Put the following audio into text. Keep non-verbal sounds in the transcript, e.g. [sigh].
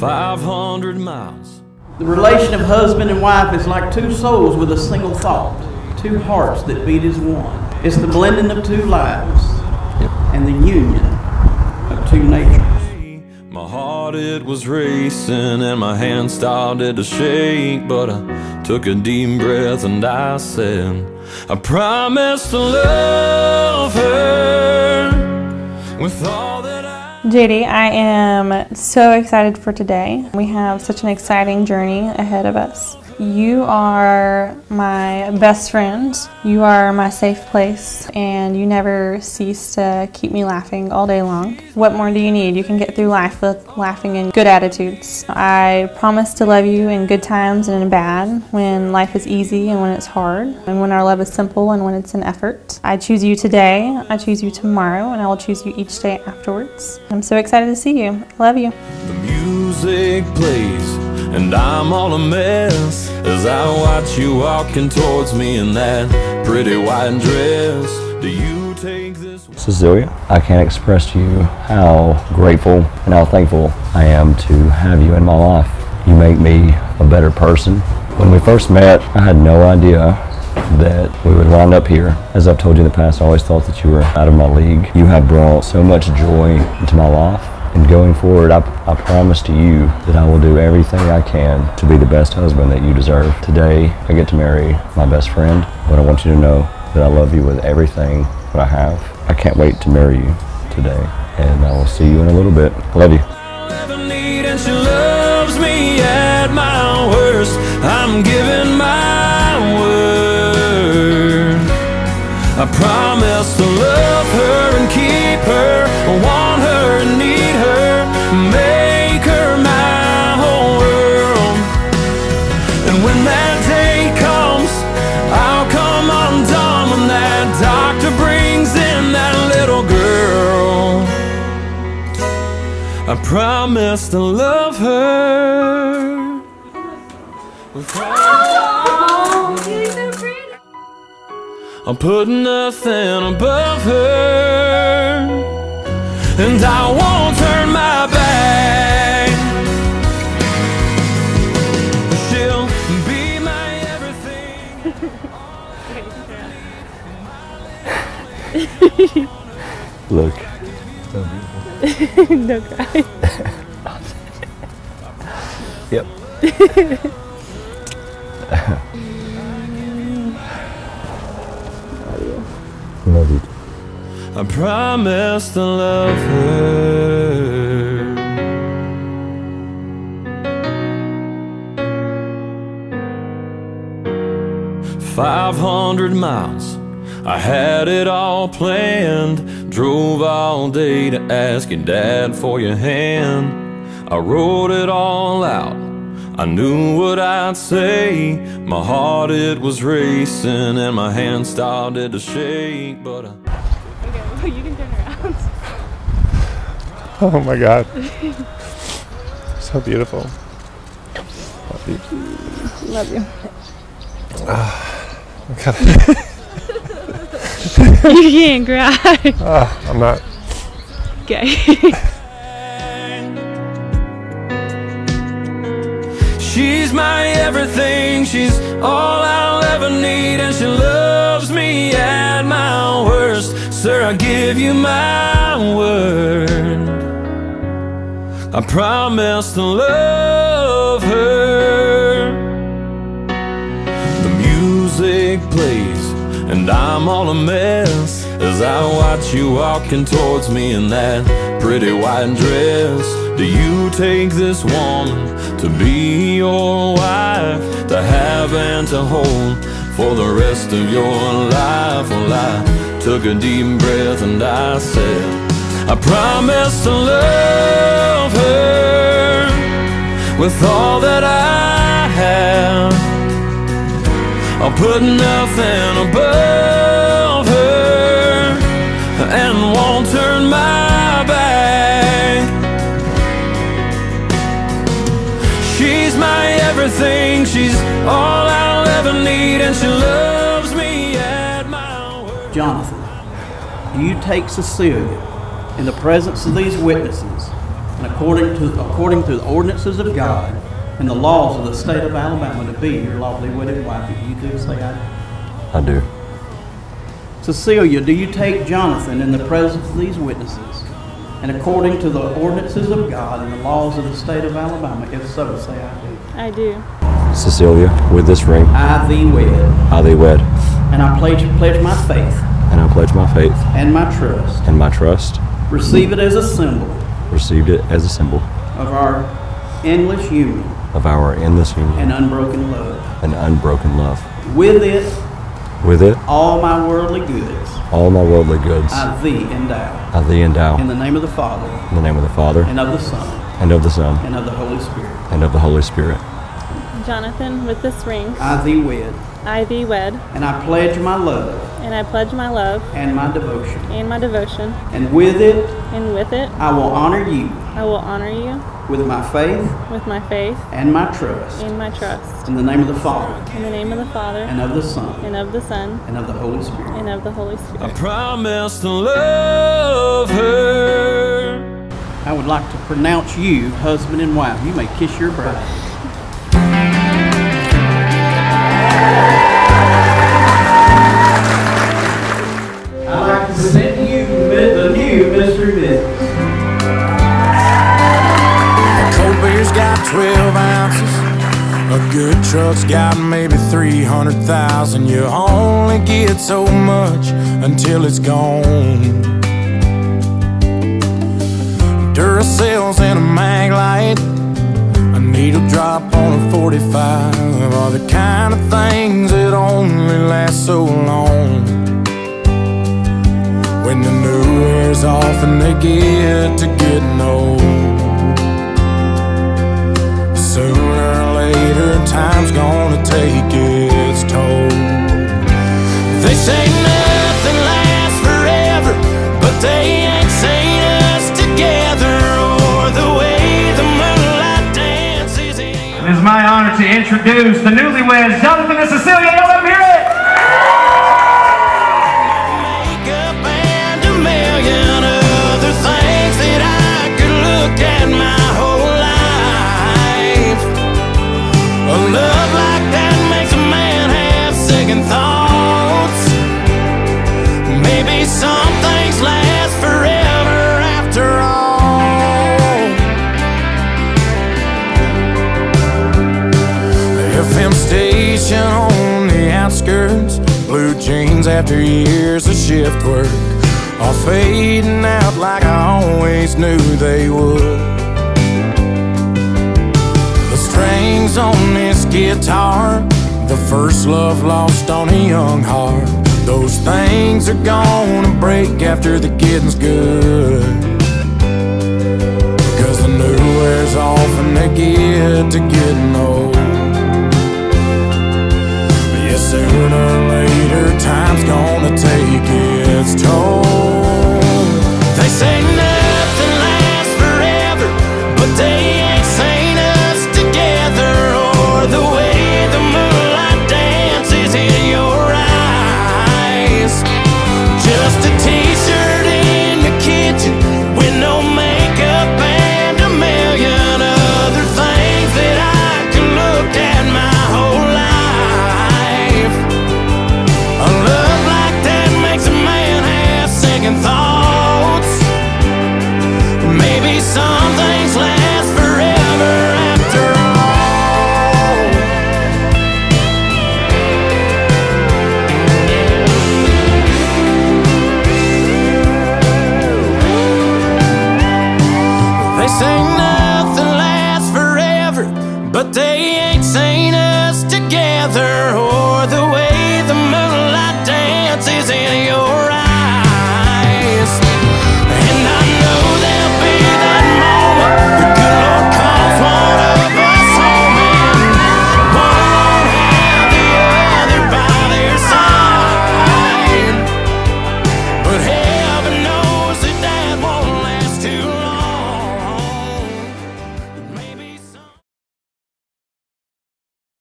500 miles. The relation of husband and wife is like two souls with a single thought, two hearts that beat as one. It's the blending of two lives and the union of two natures. My heart it was racing and my hands started to shake But I took a deep breath and I said I promise to love her with all I JD, I am so excited for today. We have such an exciting journey ahead of us. You are my best friend. You are my safe place, and you never cease to keep me laughing all day long. What more do you need? You can get through life with laughing and good attitudes. I promise to love you in good times and in bad, when life is easy and when it's hard, and when our love is simple and when it's an effort. I choose you today, I choose you tomorrow, and I will choose you each day afterwards. I'm so excited to see you. I love you. The music plays and I'm all a mess as I watch you walking towards me in that pretty white dress. Do you take this? Cecilia, I can't express to you how grateful and how thankful I am to have you in my life. You make me a better person. When we first met, I had no idea that we would wind up here. As I've told you in the past, I always thought that you were out of my league. You have brought so much joy into my life. And going forward, I, I promise to you that I will do everything I can to be the best husband that you deserve. Today, I get to marry my best friend, but I want you to know that I love you with everything that I have. I can't wait to marry you today, and I will see you in a little bit. I love you. I'm giving my word. I promise to love her and keep her. I want her Promise to love her. With I'll put nothing above her, and I won't turn my back. She'll be my everything. [laughs] Look. So beautiful. Don't cry. Yep. [laughs] Love you. I promise to love her. Five hundred miles, I had it all planned. Drove all day to ask your dad for your hand. I wrote it all out. I knew what I'd say. My heart it was racing and my hands started to shake, but I. Okay, you can turn around. Oh my god. so beautiful. Love you. Love you. Ah, god, [laughs] [laughs] You can't cry. [laughs] ah, I'm not. Okay. [laughs] She's my everything, she's all I'll ever need, and she loves me at my worst. Sir, I give you my word. I promise to love her. The music plays, and I'm all a mess as I watch you walking towards me in that pretty white dress. Do you take this woman to be your wife, to have and to hold for the rest of your life? Well, I took a deep breath and I said, I promise to love her with all that I have. I'll put nothing above her and won't turn my back. She's my everything, she's all I'll ever need, and she loves me at my. Jonathan, do you take Cecilia in the presence of these witnesses and according to, according to the ordinances of God and the laws of the state of Alabama, to be your lawfully wedded wife. If you do, say I do. I do. Cecilia, do you take Jonathan in the presence of these witnesses and according to the ordinances of God and the laws of the state of Alabama? If so, say I do. I do. Cecilia, with this ring, I thee wed, I thee wed, and I pledge, pledge my faith and I pledge my faith and my trust. and my trust, Receive it as a symbol received it as a symbol of our endless union of our endless union and unbroken love. and unbroken love. With it, With it, all my worldly goods all my worldly goods I thee endow. I thee endow. In the name of the Father, In the name of the Father, and of the Son, and of the Son, and of the Holy Spirit. and of the Holy Spirit. Jonathan, with this ring, I thee wed, I thee wed, and I pledge my love and I pledge my love and my devotion. and my devotion, And with it, and with it, I will honor you I will honor you with my faith with my faith and my trust. and my trust. In the name of the Father, In the name of the Father, and of the Son, and of the Son, and of the Holy Spirit. and of the Holy Spirit. I promise to love her. I would like to pronounce you husband and wife. You may kiss your bride. I'd like 12 ounces. A good truck's got maybe 300,000. You only get so much until it's gone. Duracells and a Maglite. A needle drop on a 45 are the kind of things that only last so long. When the new wears off and they get to getting old. Time's gonna take its toll. They say nothing lasts forever, but they ain't seen us together or the way the moonlight dances. It is my honor to introduce the newlyweds, after years of shift work, are fading out like I always knew they would. The strings on this guitar, the first love lost on a young heart. Those things are gonna break after the getting's good. Cause the new wears off and they get to getting